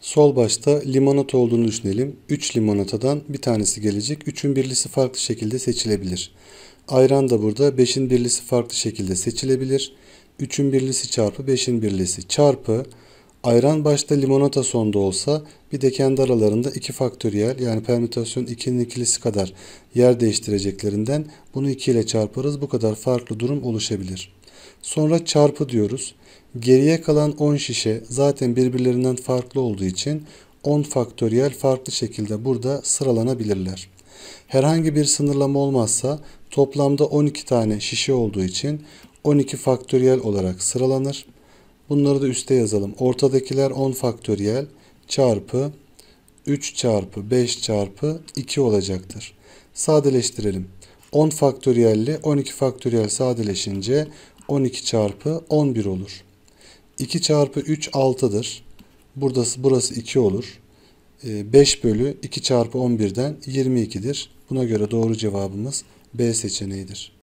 Sol başta limonata olduğunu düşünelim. 3 limonatadan bir tanesi gelecek. 3'ün birlisi farklı şekilde seçilebilir. Ayran da burada 5'in birlisi farklı şekilde seçilebilir. 3'ün birlisi çarpı 5'in birlisi çarpı ayran başta limonata sonda olsa bir de kendi aralarında 2 faktöriyel yani permütasyon 2'nin ikilisi kadar yer değiştireceklerinden bunu 2 ile çarparız. Bu kadar farklı durum oluşabilir. Sonra çarpı diyoruz. Geriye kalan 10 şişe zaten birbirlerinden farklı olduğu için 10 faktöriyel farklı şekilde burada sıralanabilirler. Herhangi bir sınırlama olmazsa toplamda 12 tane şişe olduğu için 12 faktöriyel olarak sıralanır. Bunları da üste yazalım. Ortadakiler 10 faktöriyel çarpı 3 çarpı 5 çarpı 2 olacaktır. Sadeleştirelim. 10 faktöriyelli 12 faktöriyel sadeleşince 12 çarpı 11 olur. 2 çarpı 3 6'dır. Burası, burası 2 olur. 5 bölü 2 çarpı 11'den 22'dir. Buna göre doğru cevabımız B seçeneğidir.